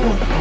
Oh.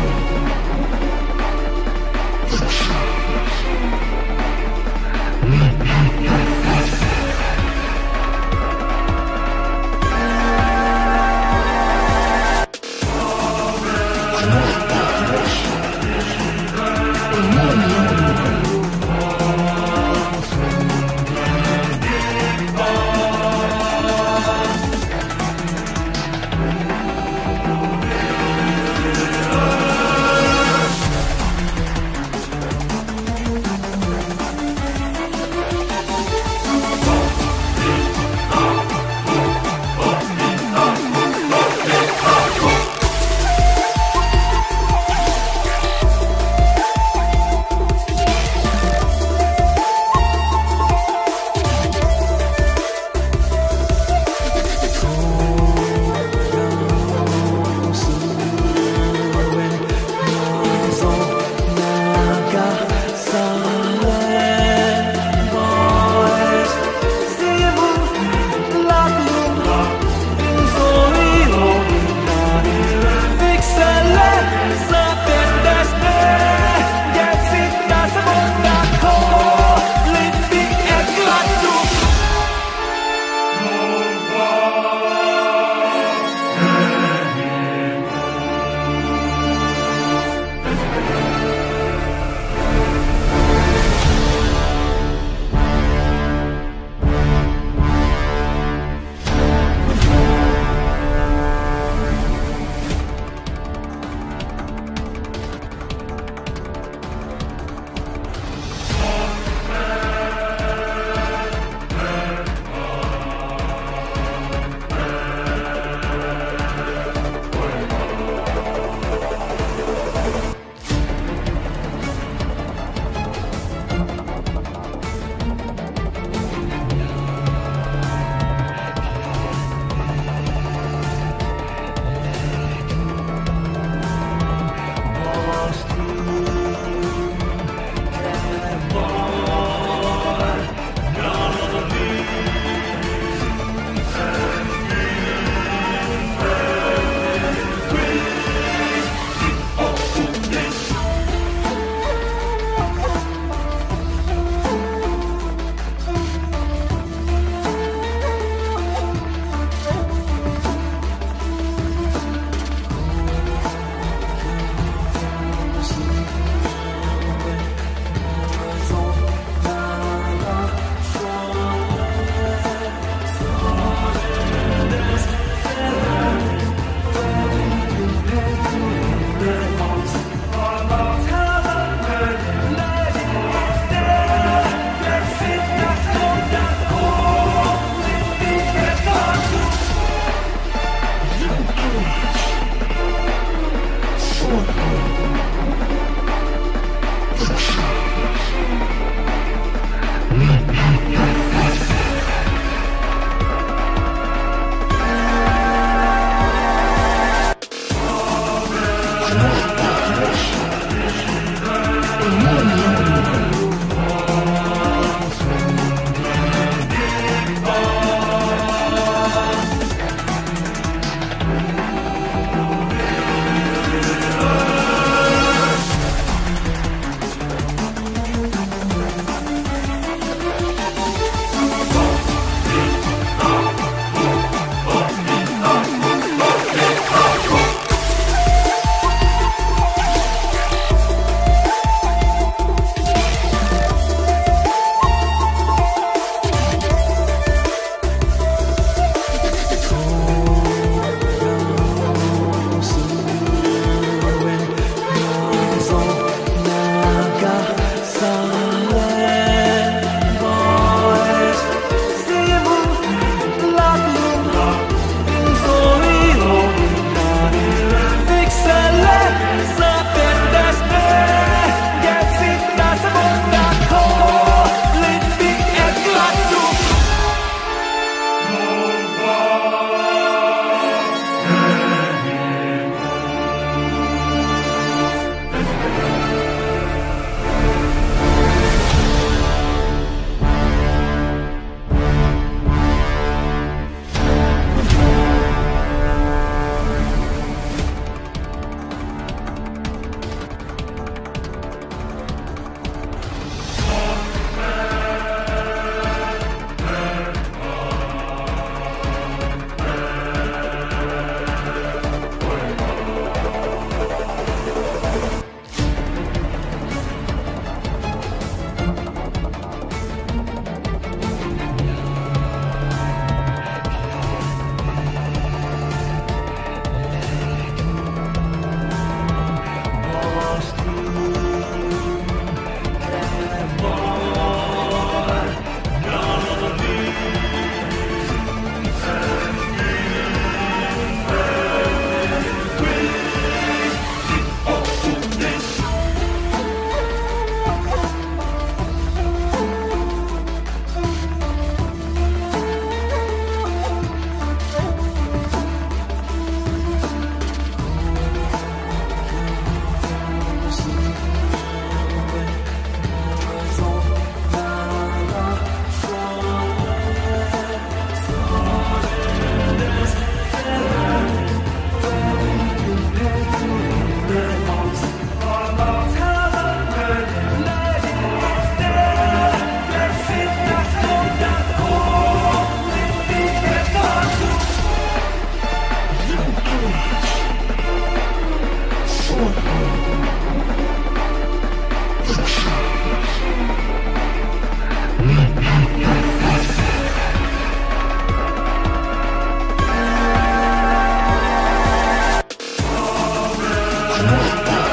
Mata.